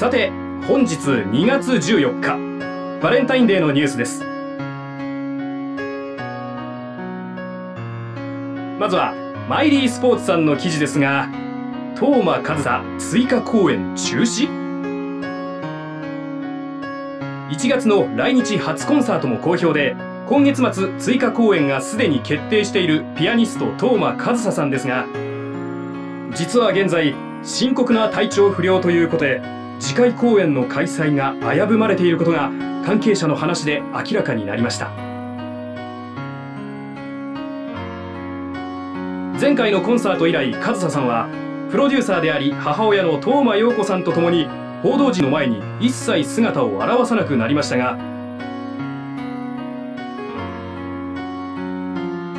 さて本日2月14日バレンタインデーのニュースです。まずはマイリースポーツさんの記事ですが東間和沙追加公演中止？1月の来日初コンサートも好評で今月末追加公演がすでに決定しているピアニスト東間和沙さんですが実は現在深刻な体調不良ということで次回公演の開催が危ぶまれていることが関係者の話で明らかになりました。前回のコンサート以来和沙さんはプロデューサーであり母親の東間陽子さんと共に報道陣の前に一切姿を現さなくなりましたが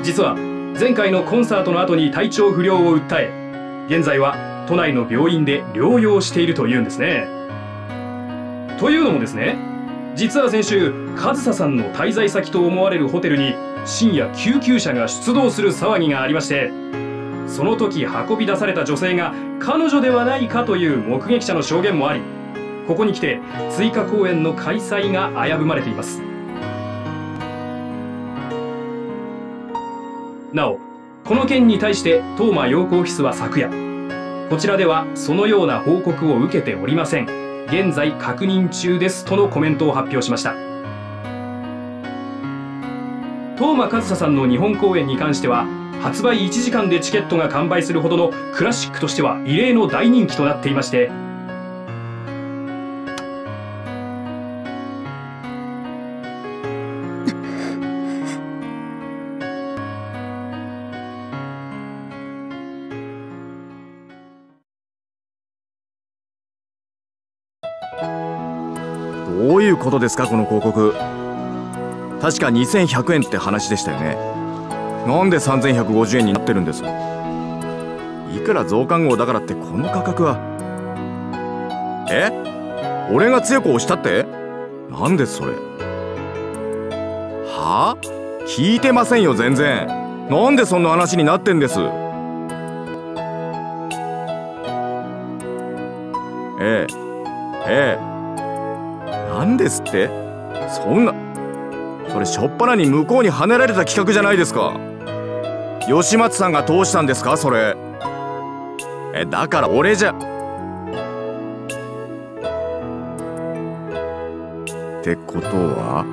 実は前回のコンサートの後に体調不良を訴え現在は都内の病院で療養しているというんですね。というのもですね実は先週上総さんの滞在先と思われるホテルに深夜救急車が出動する騒ぎがありましてその時運び出された女性が彼女ではないかという目撃者の証言もありここに来て追加公演の開催が危ぶまれています。なおこの件に対して東間陽子オフィスは昨夜こちらではそのような報告を受けておりません。現在確認中ですとのコメントを発表しました。東間和沙さんの日本公演に関しては発売1時間でチケットが完売するほどのクラシックとしては異例の大人気となっていましてことですかこの広告。確か2100円って話でしたよね。なんで3150円になってるんです？いくら増刊号だからってこの価格は。え？俺が強く押したって？なんでそれ？は？あ聞いてませんよ全然。なんでそんな話になってんです？ですって？そんなそれしょっぱなに向こうに跳ねられた企画じゃないですか。吉松さんが通したんですか？それ。えだから俺じゃ。ってことは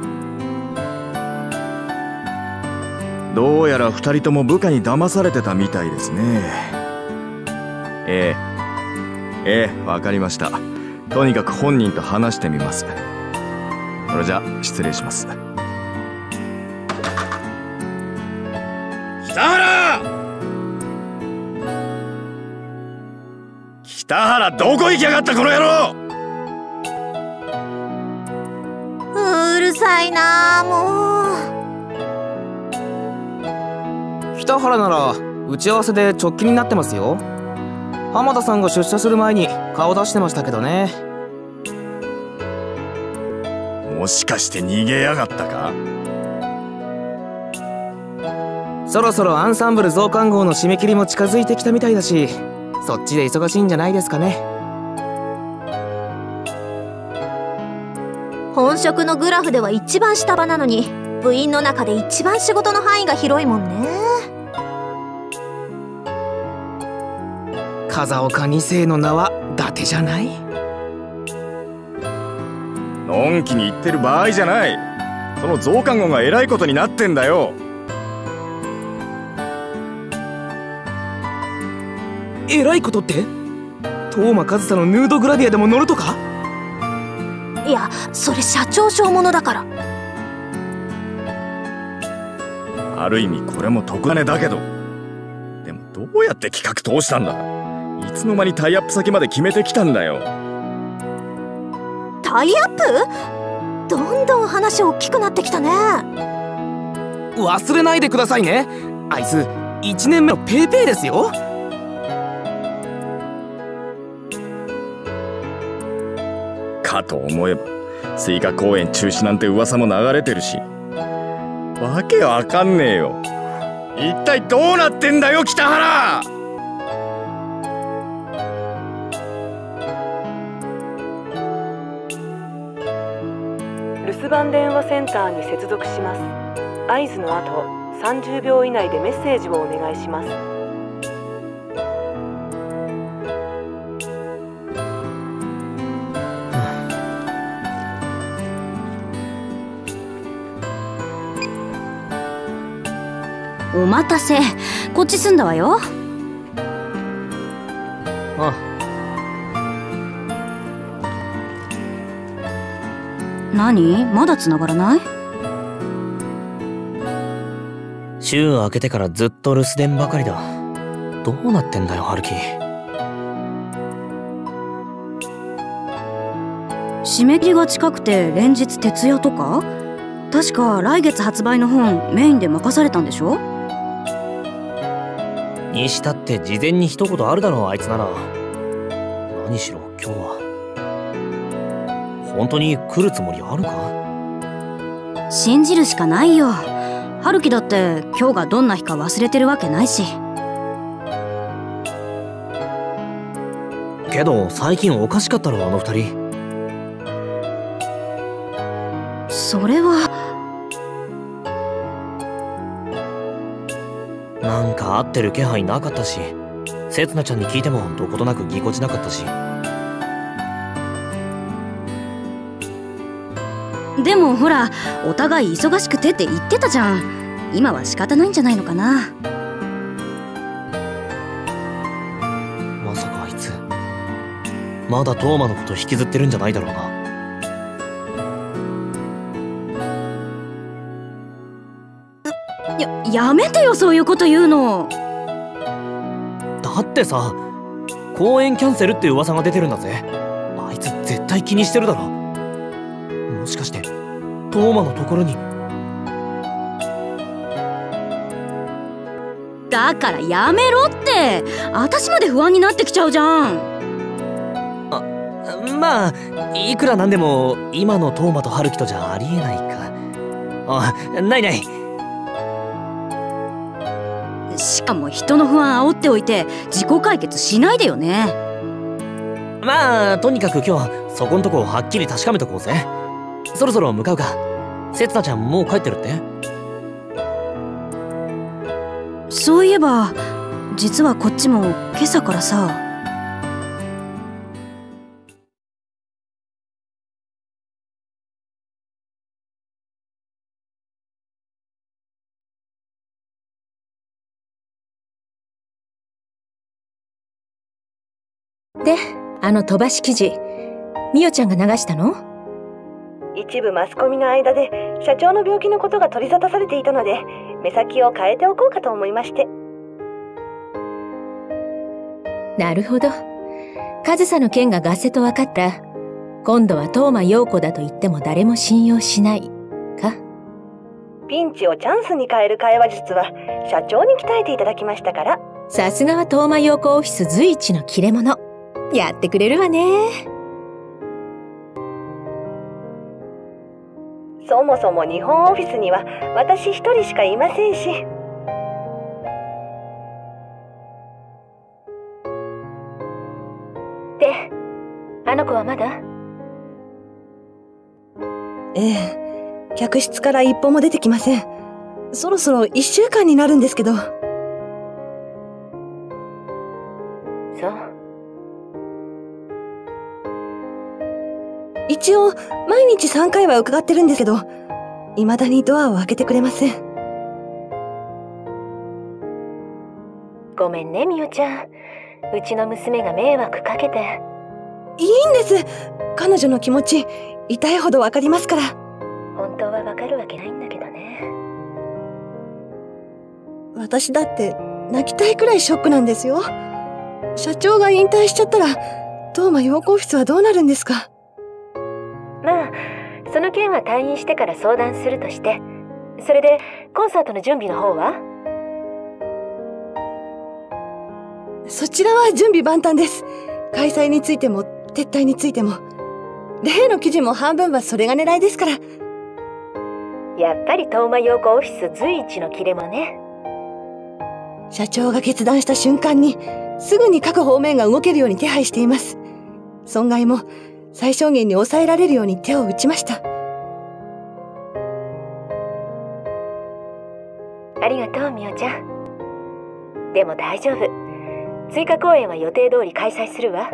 どうやら二人とも部下に騙されてたみたいですね。ええ。ええわかりました。とにかく本人と話してみます。れじゃ失礼します。北原！北原どこ行きやがったこの野郎！うるさいなもう。北原なら打ち合わせで直帰になってますよ。浜田さんが出社する前に顔出してましたけどねもしかして逃げやがったか？そろそろアンサンブル増刊号の締め切りも近づいてきたみたいだしそっちで忙しいんじゃないですかね。本職のグラフでは一番下場なのに部員の中で一番仕事の範囲が広いもんね。風岡二世の名は伊達じゃない？のんきに言ってる場合じゃない。その増刊号がえらいことになってんだよ。えらいことって？東間和沙のヌードグラビアでも乗るとか？いやそれ社長証物だから。ある意味これも特金だけど。でもどうやって企画通したんだ？いつの間にタイアップ先まで決めてきたんだよタイアップ？どんどん話大きくなってきたね。忘れないでくださいね。あいつ1年目のペイペイですよ。かと思えば追加公演中止なんて噂も流れてるし。わけわかんねえよ。一体どうなってんだよ北原留番電話センターに接続します。合図の後30秒以内でメッセージをお願いします。お待たせ。こっち住んだわよ。何？まだ繋がらない？週明けてからずっと留守電ばかりだ。どうなってんだよ春樹。締め切りが近くて連日徹夜とか？確か来月発売の本メインで任されたんでしょ？にしたって事前に一言あるだろうあいつなら。何しろ本当に来るつもりあるか？信じるしかないよ。春樹だって今日がどんな日か忘れてるわけないし。けど最近おかしかったろあの二人。それは。なんか会ってる気配なかったしせつなちゃんに聞いてもどことなくぎこちなかったしでもほらお互い忙しくてって言ってたじゃん。今は仕方ないんじゃないのかな。まさかあいつ。まだトーマのこと引きずってるんじゃないだろうな。ややめてよそういうこと言うの。だってさ公演キャンセルって噂が出てるんだぜ。あいつ絶対気にしてるだろーマのところに。だからやめろって。私まで不安になってきちゃうじゃん。まあいくらなんでも今のトーマと春樹とじゃありえないか。あないない。しかも人の不安煽っておいて自己解決しないでよね。まあとにかく今日そこんとこはっきり確かめとこうぜ。そろそろ向かうかせつなちゃんもう帰ってるって？そういえば実はこっちも今朝からさ。であの飛ばし記事みおちゃんが流したの？一部マスコミの間で社長の病気のことが取り沙汰されていたので目先を変えておこうかと思いまして。なるほど。上総の件がガセと分かった。ら今度は東間陽子だと言っても誰も信用しない。か？ピンチをチャンスに変える会話術は社長に鍛えていただきましたから。さすがは東間陽子オフィス随一の切れ者。やってくれるわねそもそも日本オフィスには私一人しかいませんし。であの子はまだ？ええ。客室から一歩も出てきません。そろそろ一週間になるんですけど。一応毎日3回は伺ってるんですけど未だにドアを開けてくれません。ごめんねみおちゃん。うちの娘が迷惑かけて。いいんです。彼女の気持ち痛いほどわかりますから。本当はわかるわけないんだけどね。私だって泣きたいくらいショックなんですよ。社長が引退しちゃったら東間陽子オフィスはどうなるんですか？まあその件は退院してから相談するとして。それでコンサートの準備の方は？そちらは準備万端です。開催についても撤退についても。例の記事も半分はそれが狙いですから。やっぱり東間陽子オフィス随一の切れ者ね。社長が決断した瞬間にすぐに各方面が動けるように手配しています。損害も最小限に抑えられるように手を打ちました。ありがとうみおちゃん。でも大丈夫。追加公演は予定通り開催するわ。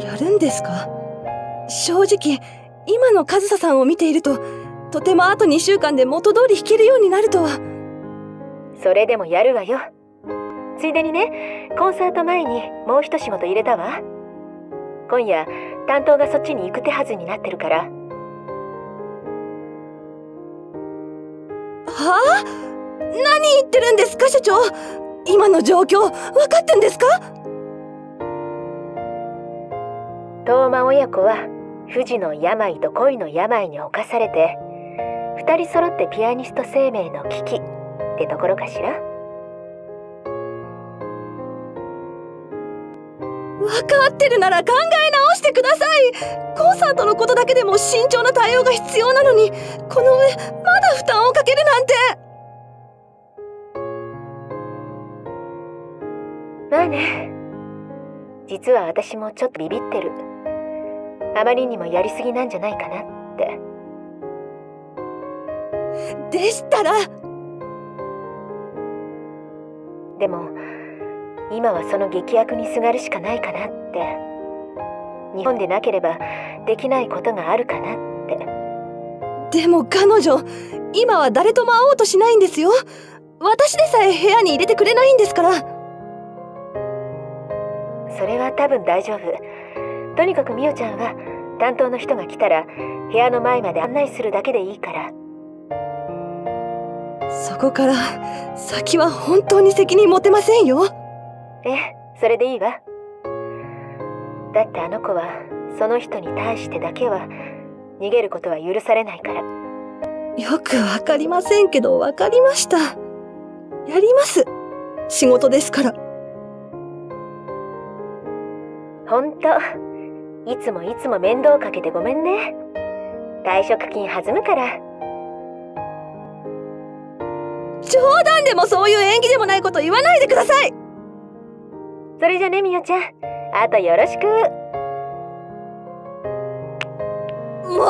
やるんですか？正直今の上総さんを見ているととてもあと2週間で元通り弾けるようになるとは。それでもやるわよ。ついでにねコンサート前にもう一仕事入れたわ。今夜担当がそっちに行く手はずになってるから。はあ？何言ってるんですか社長。今の状況、分かってんですか？東馬親子は不治の病と恋の病に侵されて二人揃ってピアニスト生命の危機ってところかしら？分かってるなら考え直してください。コンサートのことだけでも慎重な対応が必要なのにこの上まだ負担をかけるなんて。まあね。実は私もちょっとビビってる。あまりにもやりすぎなんじゃないかなって。でしたら。でも今はその劇薬にすがるしかないかなって。日本でなければできないことがあるかなって。でも彼女今は誰とも会おうとしないんですよ。私でさえ部屋に入れてくれないんですから。それは多分大丈夫。とにかくみおちゃんは担当の人が来たら部屋の前まで案内するだけでいいから。そこから先は本当に責任持てませんよええそれでいいわ。だってあの子はその人に対してだけは逃げることは許されないから。よくわかりませんけどわかりました。やります。仕事ですから。ほんといつもいつも面倒かけてごめんね。退職金弾むから。冗談でもそういう演技でもないこと言わないでくださいそれじゃねみよちゃん。あとよろしく。もう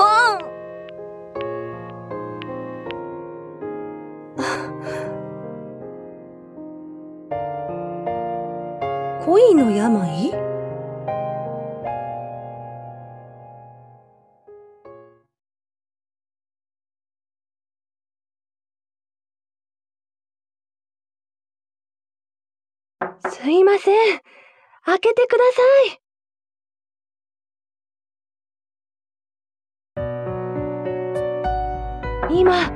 恋の病？すいません。開けてください。今、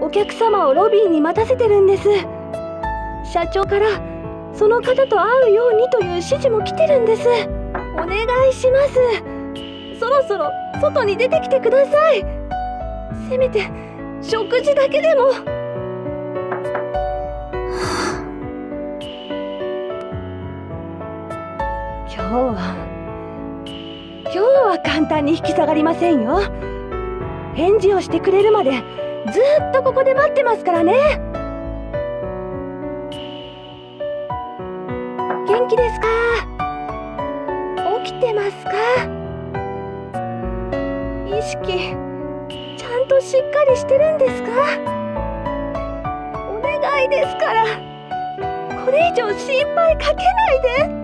お客様をロビーに待たせてるんです。社長から、その方と会うようにという指示も来てるんです。お願いします。そろそろ外に出てきてください。せめて、食事だけでも。今日は今日は簡単に引き下がりませんよ。返事をしてくれるまでずっとここで待ってますからね。元気ですか？起きてますか？意識ちゃんとしっかりしてるんですか？お願いですから。これ以上心配かけないで。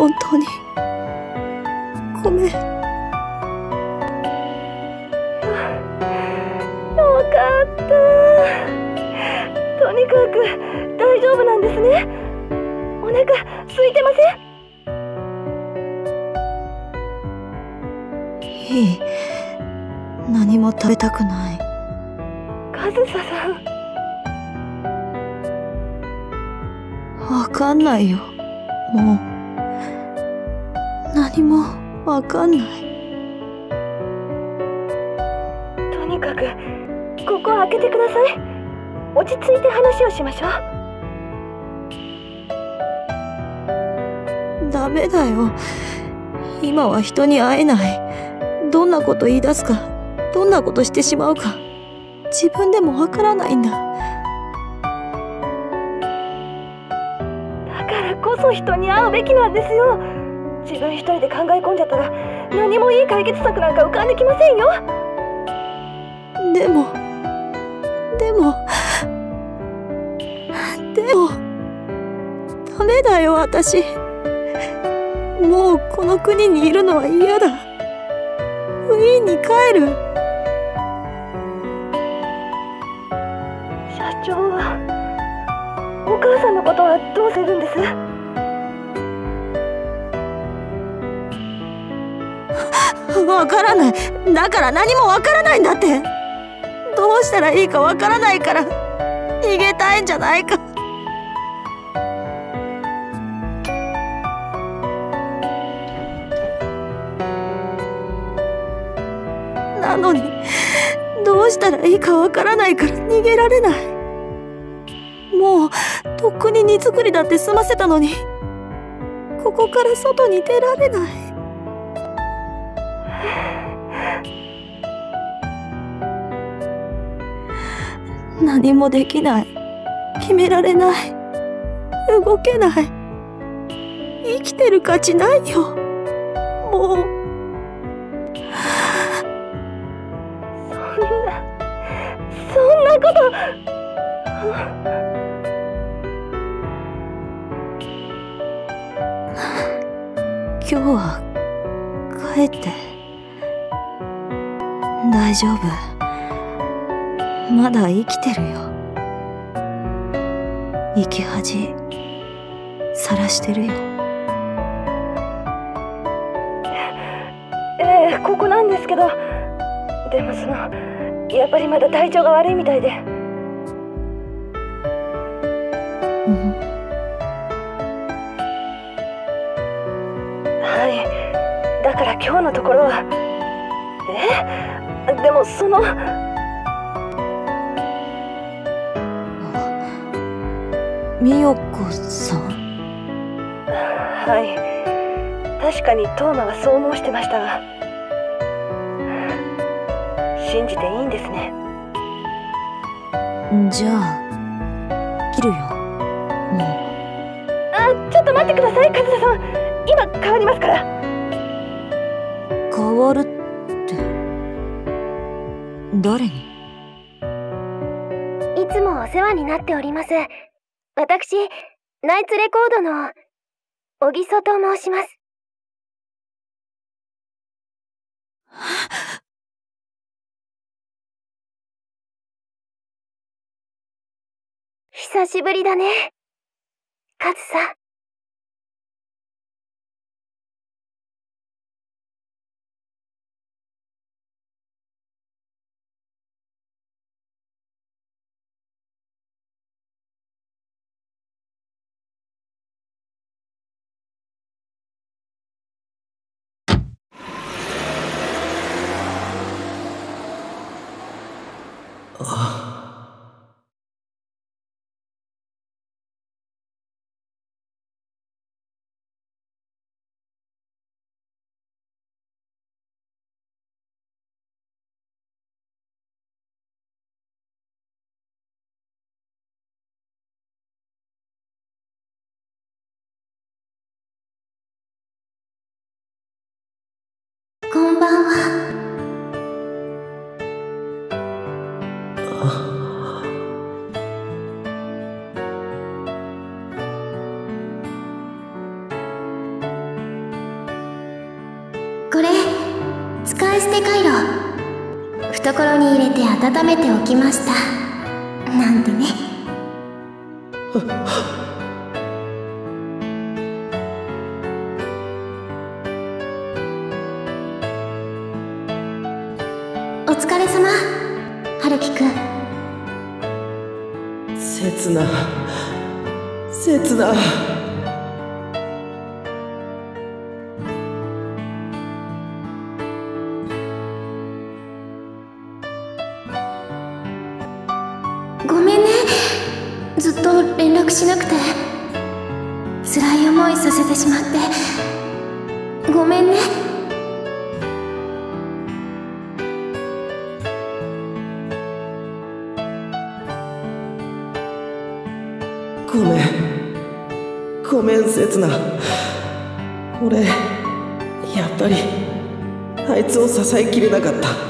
本当に。ごめん。よかった。とにかく大丈夫なんですね。お腹空いてません？いい。何も食べたくない。カズサさん。わかんないよ。もう何もわかんない。とにかかくここを開けてください。落ち着いて話をしましょう。ダメだよ。今は人に会えない。どんなこと言い出すか。どんなことしてしまうか。自分でもわからないんだ。だからこそ人に会うべきなんですよ自分一人で考え込んじゃったら何もいい解決策なんか浮かんできませんよ。でもでもでもダメだよ私。もうこの国にいるのは嫌だ。ウィーンに帰る。社長はお母さんのことはどうするんです？わからない。だから何もわからないんだって。どうしたらいいかわからないから。逃げたいんじゃないか。なのにどうしたらいいかわからないから逃げられない。もうとっくに荷造りだって済ませたのにここから外に出られない。何もできない。決められない。動けない。生きてる価値ないよ。もう。そんなそんなこと。今日は帰って。大丈夫。まだ生きてるよ。生き恥さらしてるよ。ええここなんですけど。でもそのやっぱりまだ体調が悪いみたいで。うん。はい。だから今日のところは。え？でもその美代子さん？はい。確かにトーマはそう申してましたが。信じていいんですね。じゃあ切るよ。もあちょっと待ってください和田さん。今変わりますから。う変わるって。誰に？いつもお世話になっております。私、ナイツレコードの、小木曽と申します。久しぶりだね。カズさん。こんばんは。これ、使い捨て回路。懐に入れて温めておきました。なんてね。ごめんね。ずっと連絡しなくて。辛い思いさせてしまって。ごめんね。ごめん。ごめん刹那俺やっぱりあいつを支えきれなかった。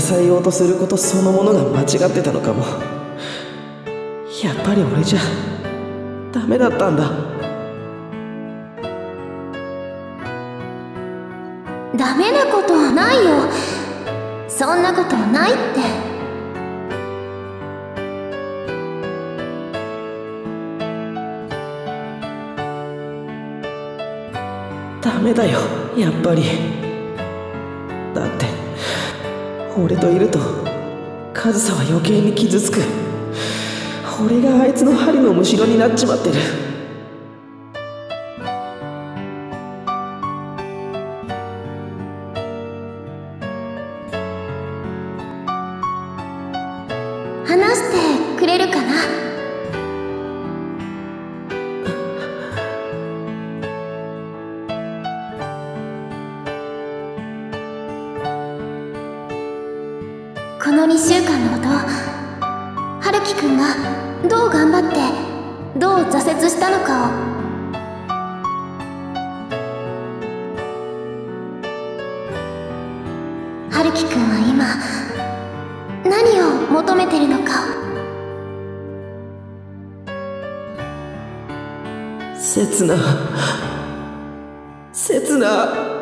支えようとすることそのものが間違ってたのかも。やっぱり俺じゃダメだったんだ。ダメなことはないよ。そんなことないって。ダメだよやっぱり。だって俺といると上総は余計に傷つく。俺があいつの針のむしろになっちまってる。どう挫折したのか？春樹くんは今何を求めてるのか？をせつな。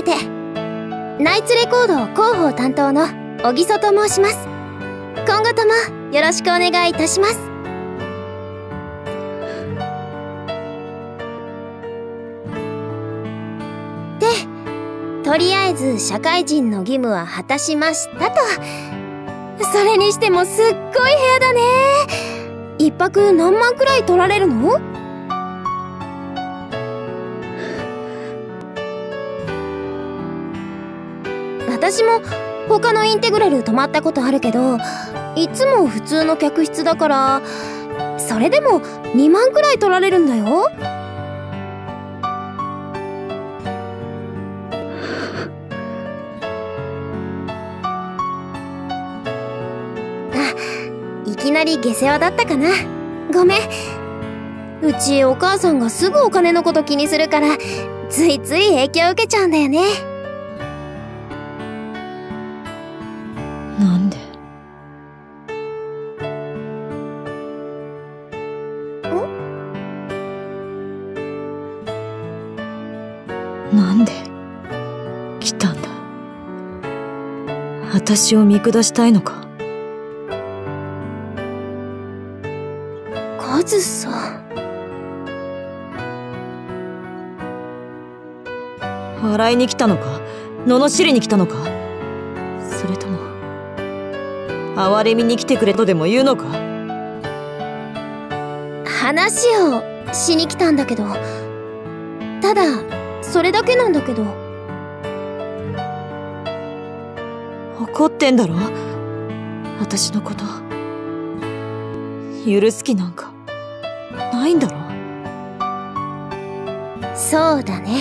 めてナイツレコード広報担当の小木曽と申します。今後ともよろしくお願いいたします。でとりあえず社会人の義務は果たしましたと。それにしてもすっごい部屋だね。一泊何万くらい取られるの？私も他のインテグラル泊まったことあるけどいつも普通の客室だからそれでも2万くらい取られるんだよ。あいきなり下世話だったかな。ごめん。うちお母さんがすぐお金のこと気にするからついつい影響受けちゃうんだよね。なんで？なんで？来たんだ。私を見下したいのか？カズさん。笑いに来たのか？罵りに来たのか？哀れみに来てくれとでも言うのか？話をしに来たんだけど。ただそれだけなんだけど。怒ってんだろ？私のこと。許す気なんか？ないんだろ？そうだね。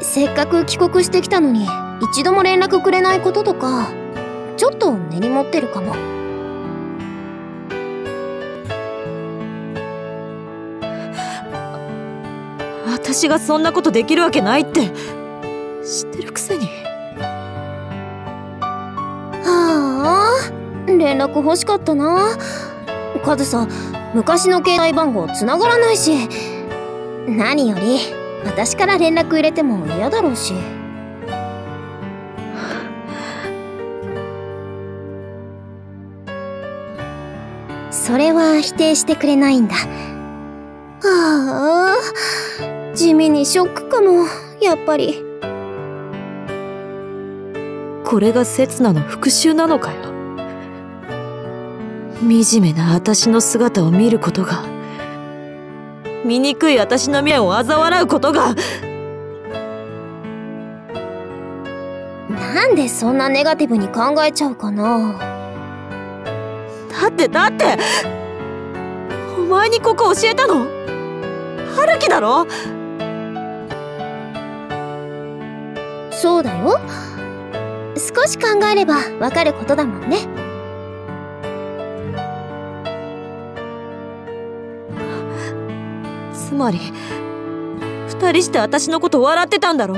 せっかく帰国してきたのに一度も連絡くれないこととかちょっと根に持ってるかも。私がそんなことできるわけないって。知ってるくせに。はあ連絡欲しかったな。カズさ昔の携帯番号繋がらないし。何より私から連絡入れても嫌だろうしそれは否定してくれないんだ。はあ地味にショックかもやっぱり。これが刹那の復讐なのかよ。惨めな私の姿を見ることが醜い私の面を嘲笑うことが。なんでそんなネガティブに考えちゃうかな。だってだってお前にここ教えたの？春樹だろ？そうだよ。少し考えればわかることだもんね。つまり二人して私のこと笑ってたんだろ？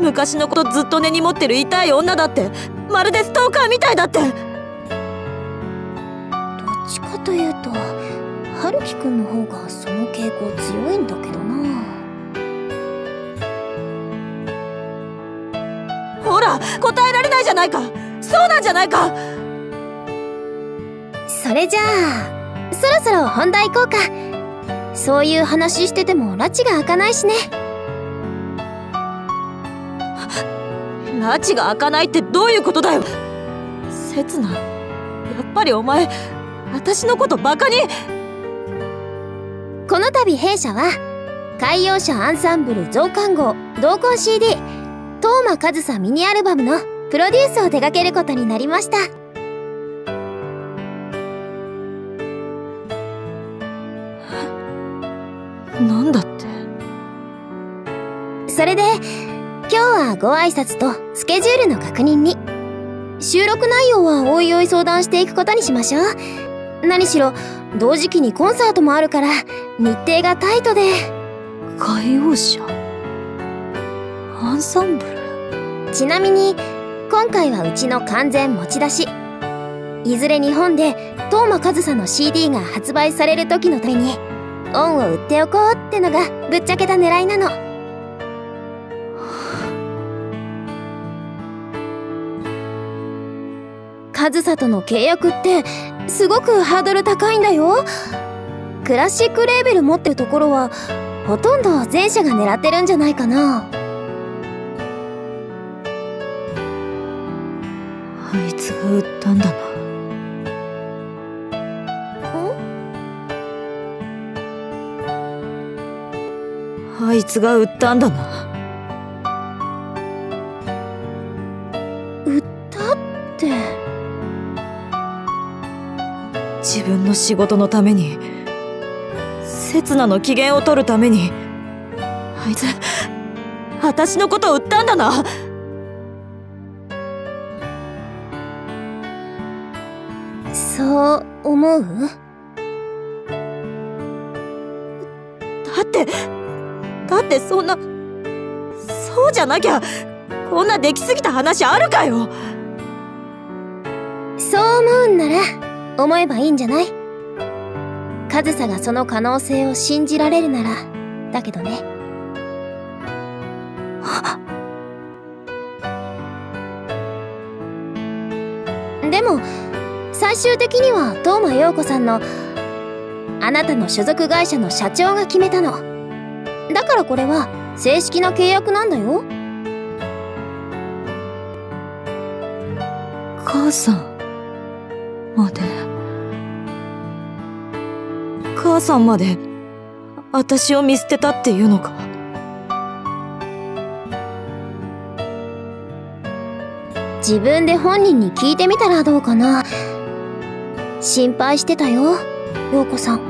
昔のことずっと根に持ってる痛い女だってまるでストーカーみたいだってというと春樹くんの方がその傾向強いんだけどな。ほら答えられないじゃないか。そうなんじゃないか。それじゃあそろそろ本題行こうか。そういう話してても拉致が開かないしね。拉致が開かないってどういうことだよ。刹那やっぱりお前私のことバカに？この度弊社は海洋社アンサンブル増刊号同梱 CD 東間和沙ミニアルバムのプロデュースを手掛けることになりました。なんだって？それで今日はご挨拶とスケジュールの確認に。収録内容はおいおい相談していくことにしましょう何しろ同時期にコンサートもあるから日程がタイトで。海洋社アンサンブル？ちなみに今回はうちの完全持ち出し。いずれ日本で東間和沙の CD が発売される時のために恩を売っておこうってのがぶっちゃけた狙いなの。和沙との契約ってすごくハードル高いんだよ。クラシックレーベル持ってるところはほとんど全社が狙ってるんじゃないかな。あいつが売ったんだな。あいつが売ったんだな。仕事のために刹那の機嫌を取るためにあいつ私のことを売ったんだな。そう思う？だってだってそんなそうじゃなきゃこんな出来すぎた話あるかよ。そう思うんなら思えばいいんじゃない？上総がその可能性を信じられるならだけどね。でも最終的には東間陽子さんのあなたの所属会社の社長が決めたの。だからこれは正式な契約なんだよ。母さん。まで。母さんまで私を見捨てたっていうのか。自分で本人に聞いてみたらどうかな。心配してたよ陽子さん。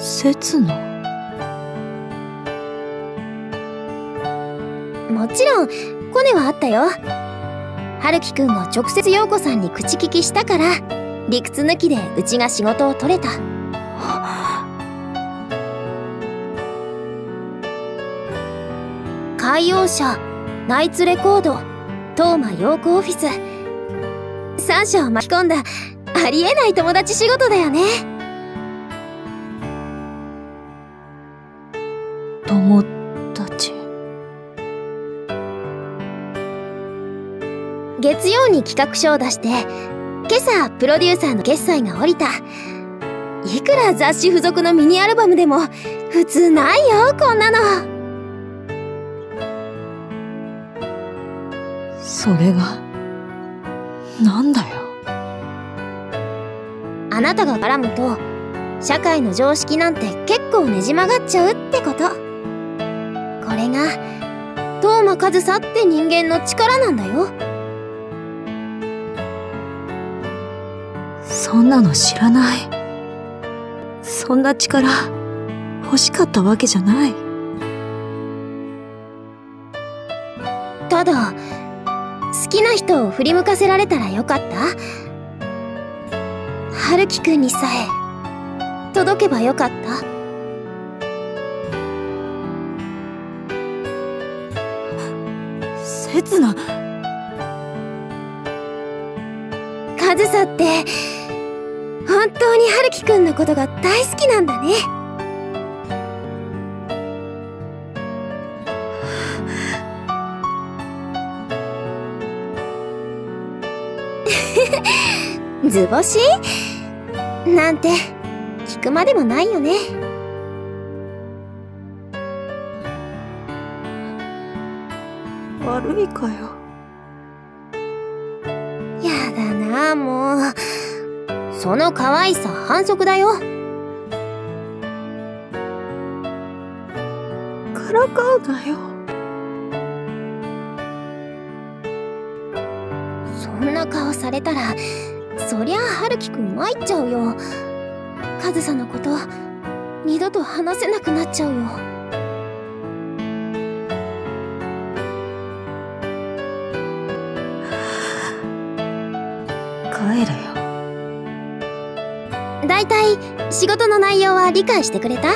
刹那もちろんコネはあったよ。春樹くんが直接陽子さんに口利きしたから理屈抜きでうちが仕事を取れた。海洋社ナイツレコード東馬洋子オフィス。三社を巻き込んだありえない友達仕事だよね。友達？月曜に企画書を出して今朝プロデューサーの決済が下りた。いくら雑誌付属のミニアルバムでも普通ないよこんなの。それがなんだよ。あなたが絡むと社会の常識なんて結構ねじ曲がっちゃうってこと。これが東間和沙って人間の力なんだよそんなの知らない。そんな力欲しかったわけじゃない。ただ好きな人を振り向かせられたらよかった。春樹くんにさえ届けばよかった。刹那カズサって本当に春樹くんのことが大好きなんだね。図星？なんて聞くまでもないよね。悪いかよ。その可愛さ反則だよ。からかうなよ。そんな顔されたらそりゃあ春樹くん参っちゃうよ。カズサのこと二度と話せなくなっちゃうよだいたい仕事の内容は理解してくれた？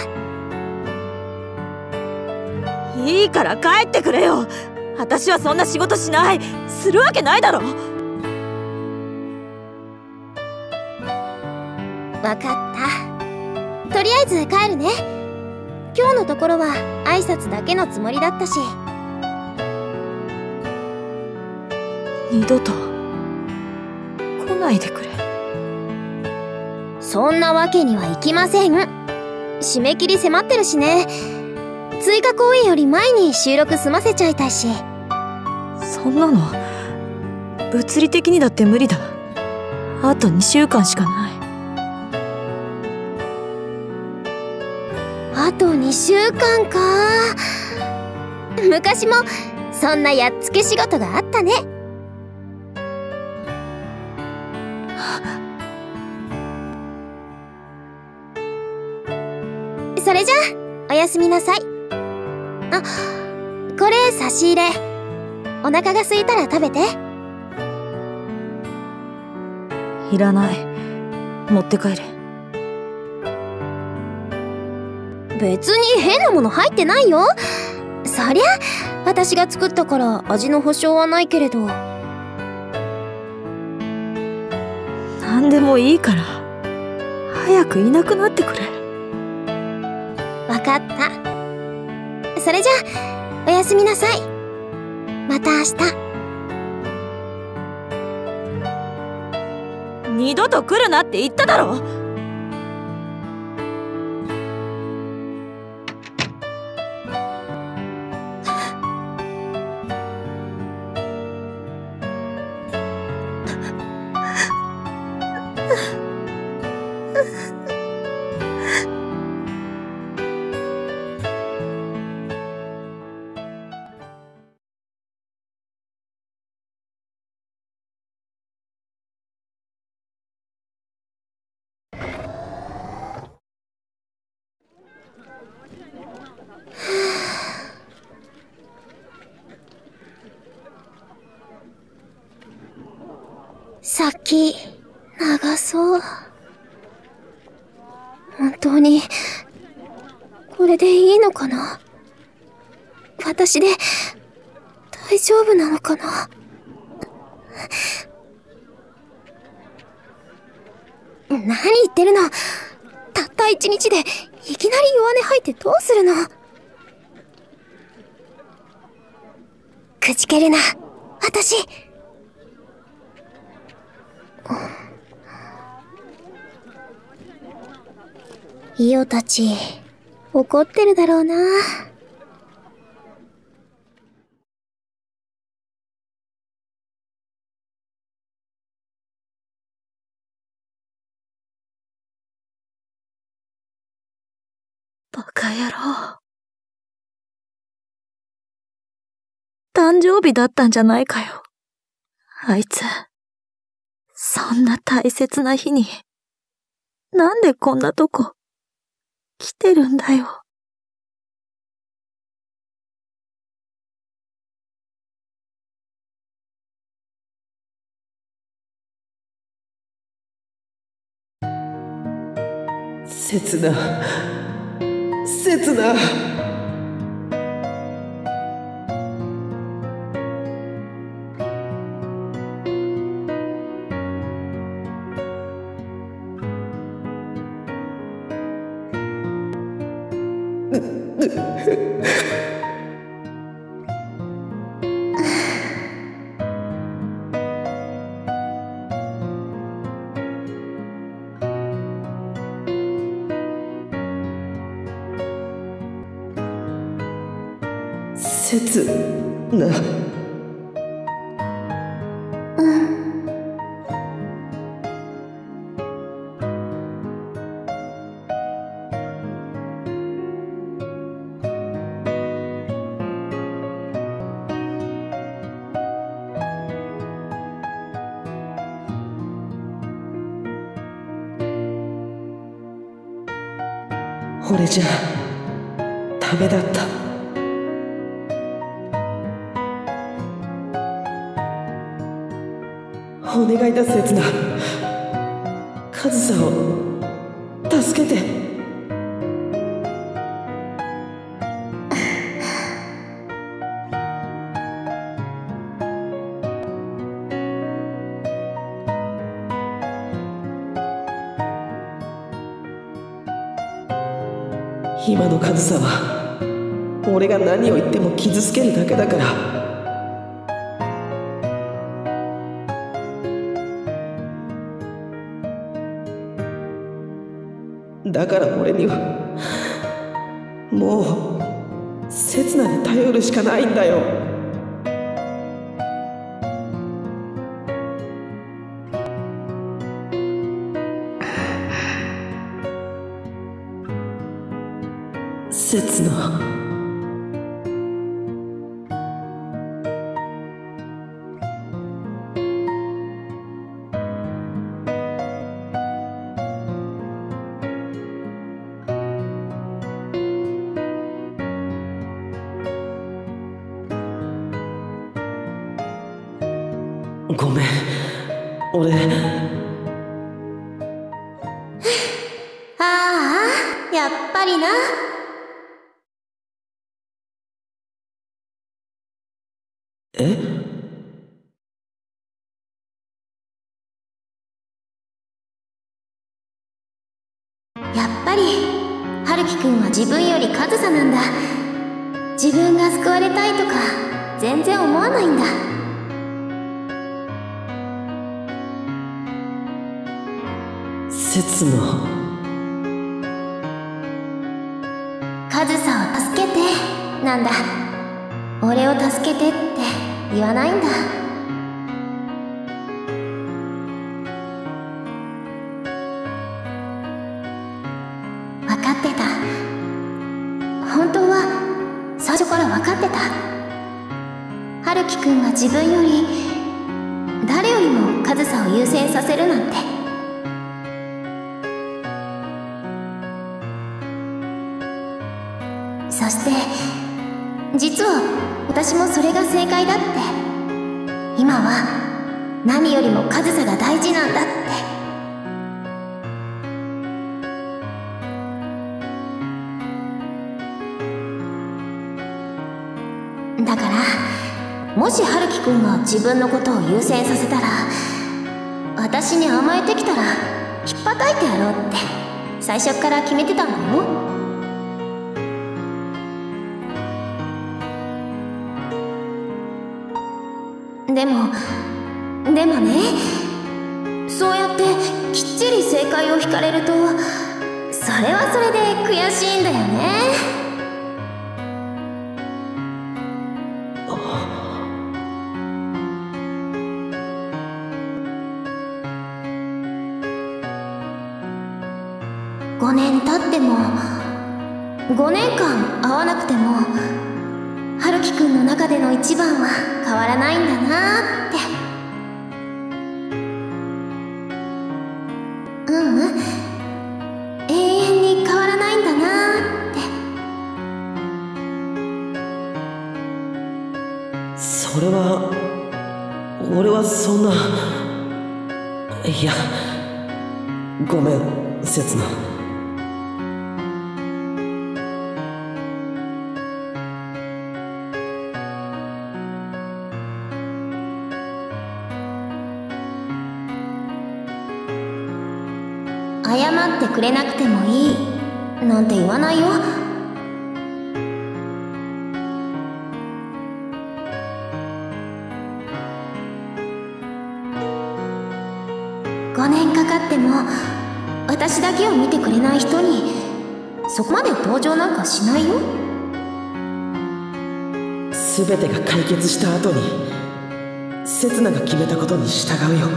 いいから帰ってくれよ。私はそんな仕事しない。するわけないだろ。わかった。とりあえず帰るね。今日のところは挨拶だけのつもりだったし。二度とそんなわけにはいきません。締め切り迫ってるしね。追加公演より前に収録済ませちゃいたいし。そんなの物理的にだって無理だ。あと2週間しかない。あと2週間か。昔もそんなやっつけ仕事があったねやすみなさい。あこれ差し入れ。お腹が空いたら食べて。いらない。持って帰れ。別に変なもの入ってないよ。そりゃ私が作ったから味の保証はないけれど。何でもいいから。早くいなくなってくれ。わかった。それじゃおやすみなさい。また明日。二度と来るなって言っただろ。大丈夫なのかな？何言ってるの？たった一日でいきなり弱音吐いてどうするの？くじけるな。私。イオたち怒ってるだろうな。誕生日だったんじゃないかよ。あいつ。そんな大切な日に、なんでこんなとこ、来てるんだよ。刹那刹那刹那俺じゃダメだった。お願いだ刹那上総を助けて。今の上総は俺が何を言っても傷つけるだけだから。だから俺にはもう刹那に頼るしかないんだよ。えやっぱり春樹くんは自分より上総なんだ。自分が救われたいとか全然思わないんだ。刹那上総を助けてなんだ。俺を助けてって言わないんだ。分かってた。本当は最初から分かってた。春樹くんが自分より誰よりも上総を優先させるなんて。そして実は私もそれが正解だって。今は何よりも上総が大事なんだって。だからもし春樹くんが自分のことを優先させたら私に甘えてきたらひっぱたいてやろうって最初から決めてたのよでもでもねそうやってきっちり正解を引かれるとそれはそれで悔しいんだよね。5年経っても5年間会わなくても春樹くんの中での一番は変わらないんだなって。ううん。永遠に変わらないんだなって。それは俺はそんないやごめん刹那れなくてもいいなんて言わないよ。5年かかっても私だけを見てくれない人にそこまで同情なんかしないよ。全てが解決した後に刹那が決めたことに従うよ。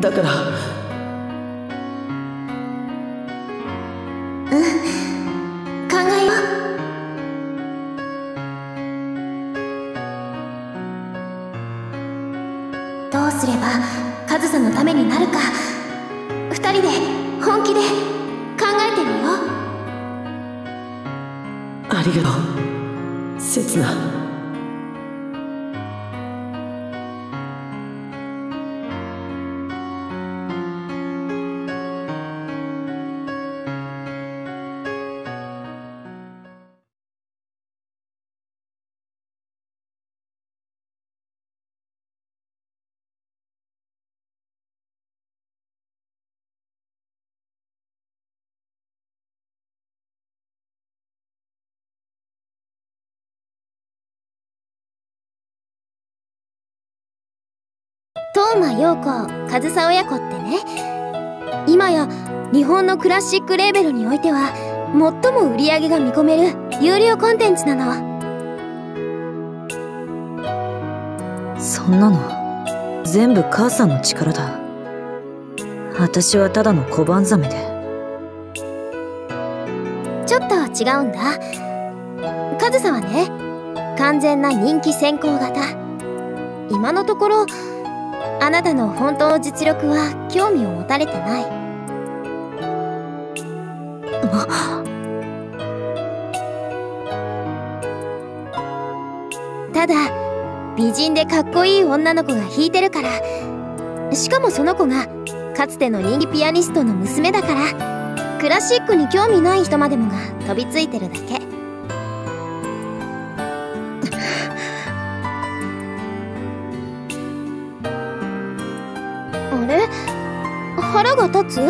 だから東間陽子上総親子ってね。今や日本のクラシックレーベルにおいては最も売り上げが見込める有料コンテンツなの。そんなの全部母さんの力だ。私はただの小判ザメで。ちょっと違うんだ。上総はね完全な人気先行型。今のところあなたの本当の実力は興味を持たれてない。ただ美人でかっこいい女の子が弾いてるから。しかもその子がかつての人気ピアニストの娘だから。クラシックに興味ない人までもが飛びついてるだけ。つ？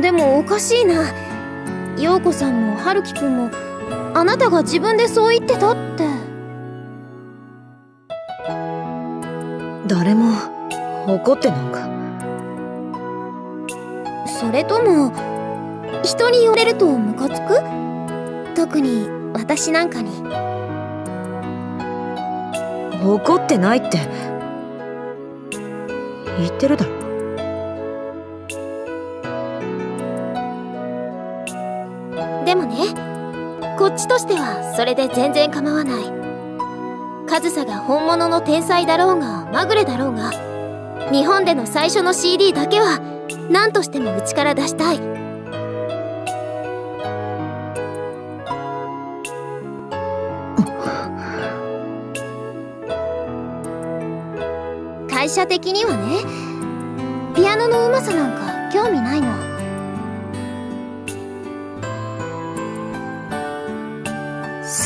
でもおかしいな。陽子さんも春樹くんもあなたが自分でそう言ってたって。誰も怒ってなんか。それとも人に言われるとムカつく？特に私なんかに。怒ってないって。言ってるだろでもねこっちとしてはそれで全然構わない。上総が本物の天才だろうがまぐれだろうが日本での最初の CD だけは何としてもうちから出したい。会社的にはねピアノのうまさなんか興味ないの。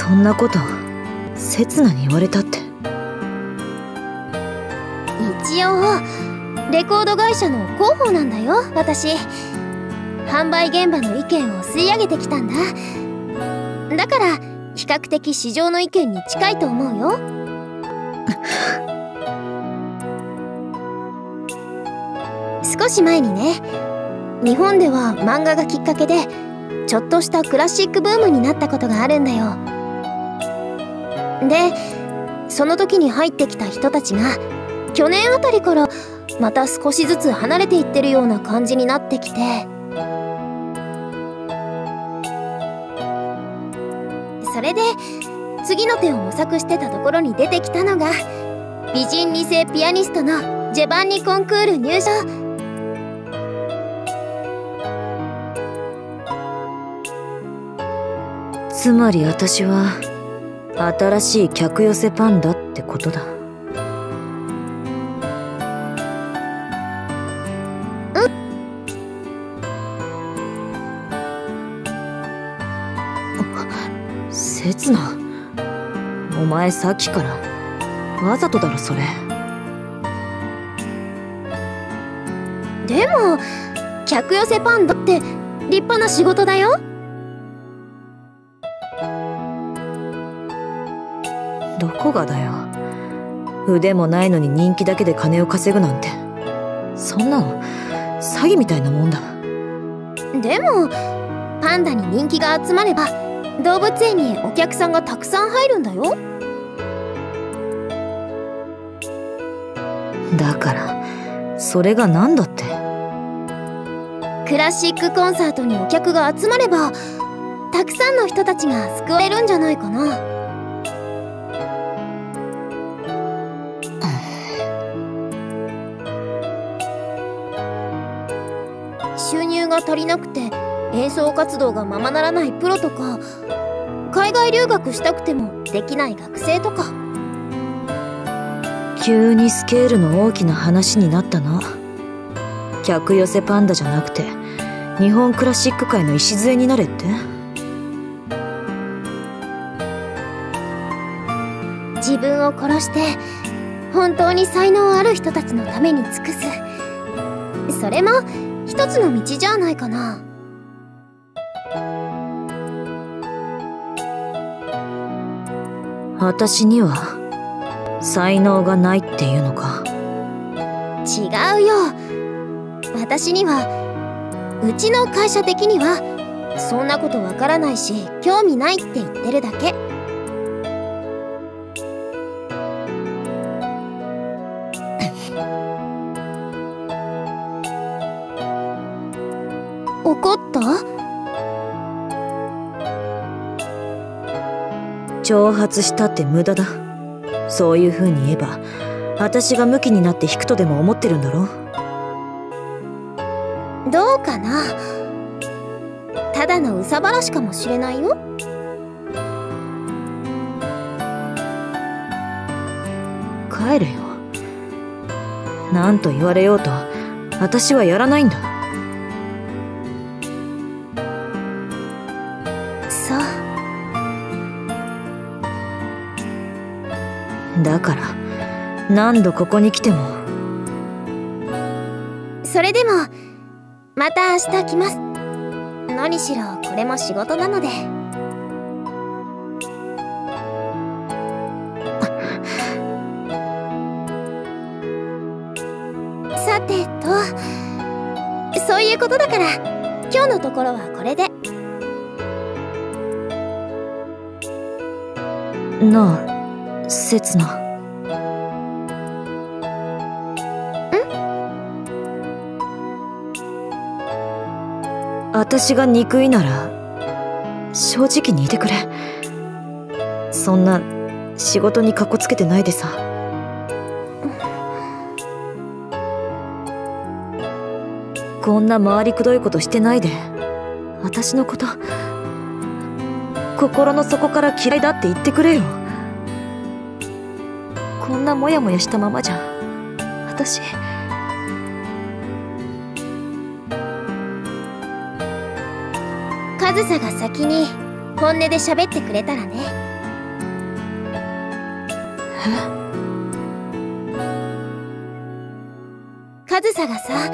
そんなこと刹那に言われたって。一応レコード会社の広報なんだよ私。販売現場の意見を吸い上げてきたんだ。だから比較的市場の意見に近いと思うよ。少し前にね日本では漫画がきっかけでちょっとしたクラシックブームになったことがあるんだよ。でその時に入ってきた人たちが去年あたりからまた少しずつ離れていってるような感じになってきて。それで次の手を模索してたところに出てきたのが美人2世ピアニストのジェバンニコンクール入賞つまり私は新しい客寄せパンダってことだ。せつな。お前さっきからわざとだろそれ。でも客寄せパンダって立派な仕事だよ。どこがだよ。腕もないのに人気だけで金を稼ぐなんて。そんなの詐欺みたいなもんだ。でもパンダに人気が集まれば動物園にお客さんがたくさん入るんだよ。だからそれが何だって。クラシックコンサートにお客が集まればたくさんの人たちが救われるんじゃないかなが足りなくて演奏活動がままならないプロとか海外留学したくてもできない学生とか。急にスケールの大きな話になったな。客寄せパンダじゃなくて日本クラシック界の礎になれって。自分を殺して本当に才能ある人たちのために尽くす。それも一つの道じゃないかな。私には才能がないっていうのか？違うよ。私にはうちの会社的にはそんなことわからないし興味ないって言ってるだけ挑発したって無駄だ。そういう風に言えば私がムキになって引くとでも思ってるんだろどうかな？ただの憂さ晴らしかもしれないよ。帰れよ。何と言われようと私はやらないんだ何度ここに来ても。それでもまた明日来ます。何しろこれも仕事なので。さてとそういうことだから今日のところはこれで。なあせつ私が憎いなら正直にいてくれ。そんな仕事にかっこつけてないでさ。こんな回りくどいことしてないで。私のこと心の底から嫌いだって言ってくれよ。こんなモヤモヤしたままじゃ私上総が先に本音で喋ってくれたらね。カズサがさ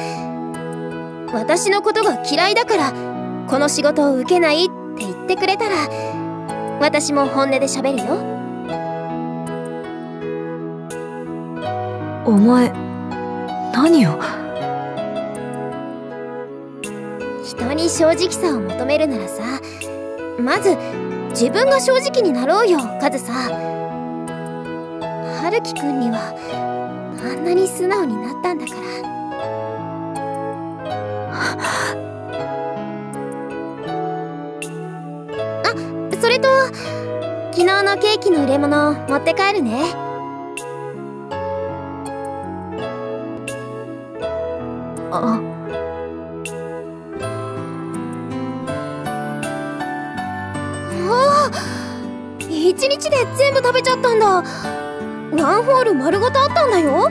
私のことが嫌いだからこの仕事を受けないって言ってくれたら私も本音で喋るよ。お前何を？に正直さを求めるならさまず自分が正直になろうよカズさ。春樹くんにはあんなに素直になったんだから。あそれと昨日のケーキの入れ物持って帰るね。べちゃったんだワンホール丸ごとあったんだよ？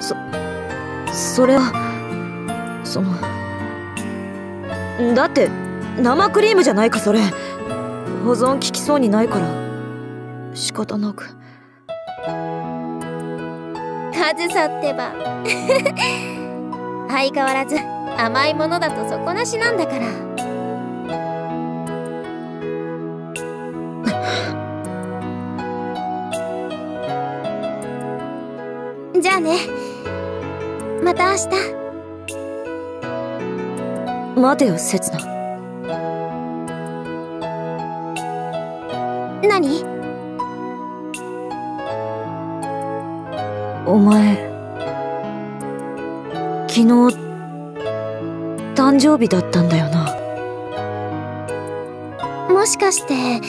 そそれはそのだって生クリームじゃないかそれ。保存効きそうにないから。仕方なく。カズサってば。相変わらず甘いものだと底なしなんだから。ゃあね。また明日。待てよ刹那何？お前昨日誕生日だったんだよな。もしかして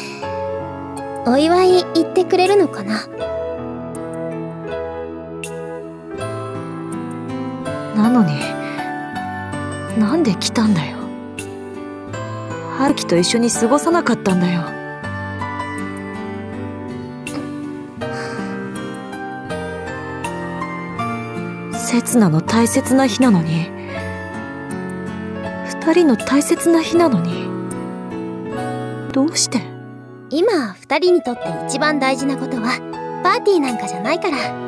お祝い言ってくれるのかな？なのになんで来たんだよ。春樹と一緒に過ごさなかったんだよ。刹那の大切な日なのに二人の大切な日なのにどうして？今二人にとって一番大事なことはパーティーなんかじゃないから。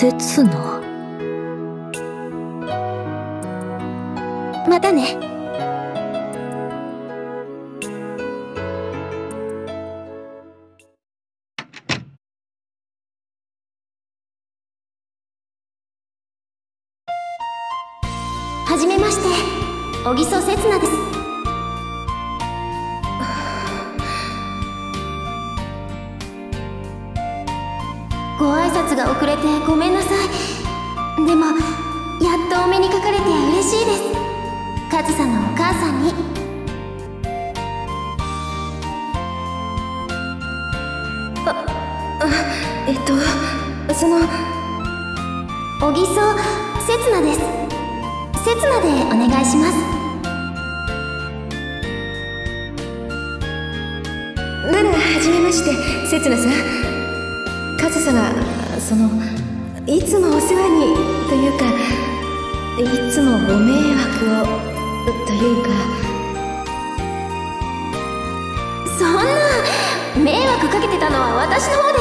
刹那またね。かけてたのは私の方で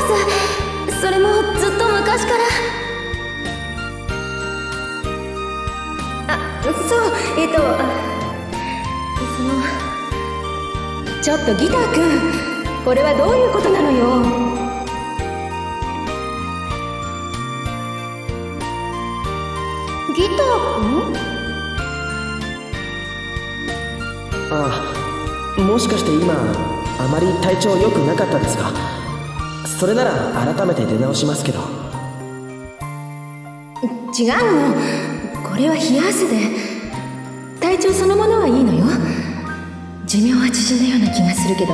すそれもずっと昔からあそうえっ、とそのちょっとギターくんこれはどういうことなのよギターくんああもしかして今。あまり体調良くなかったですかそれなら改めて出直しますけど。違うの。これは冷や汗で。体調そのものはいいのよ。寿命は縮んだような気がするけど。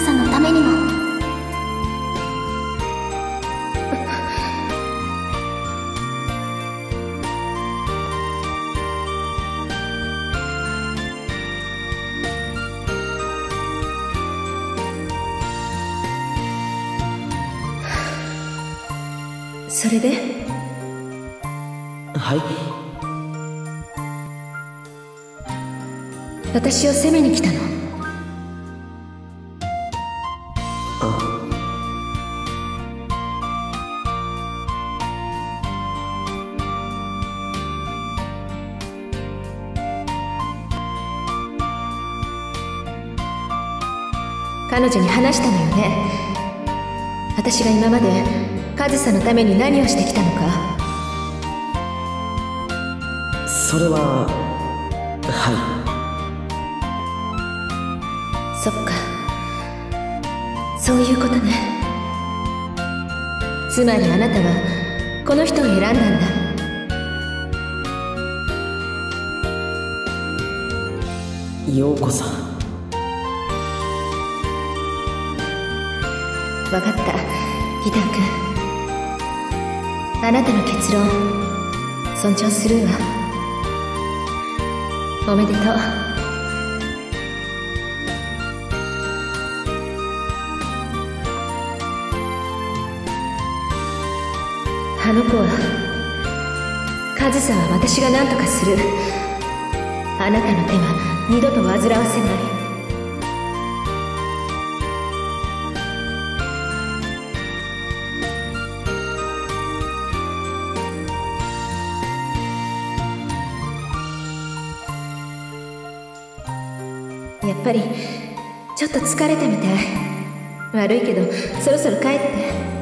さんのためにも。それで？はい。私を責めに来たの？彼女に話したのよね。私が今までカズサのために何をしてきたのか。それははい。そっか。そういうことね。つまりあなたはこの人を選んだんだ。陽子さん分かった。ギター君あなたの結論尊重するわ。おめでとう。あの子はカズサは私が何とかする。あなたの手は二度と煩わせない。やっぱりちょっと疲れたみたい。悪いけどそろそろ帰って。待って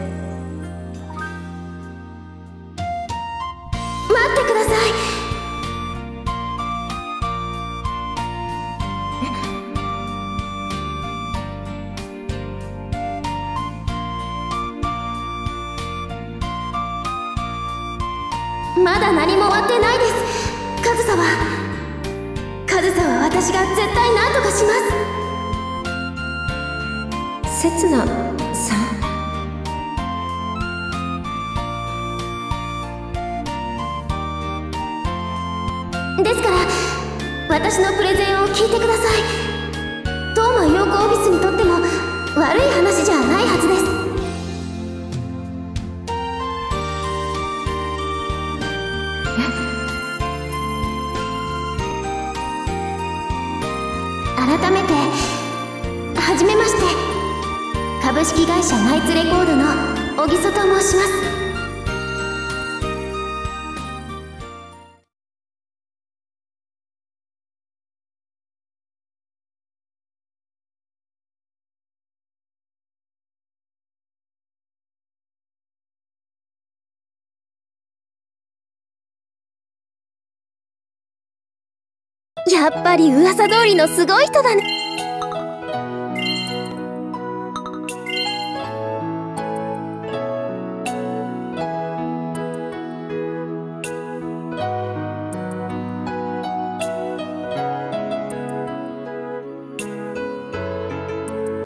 やっぱり噂通りのすごい人だね。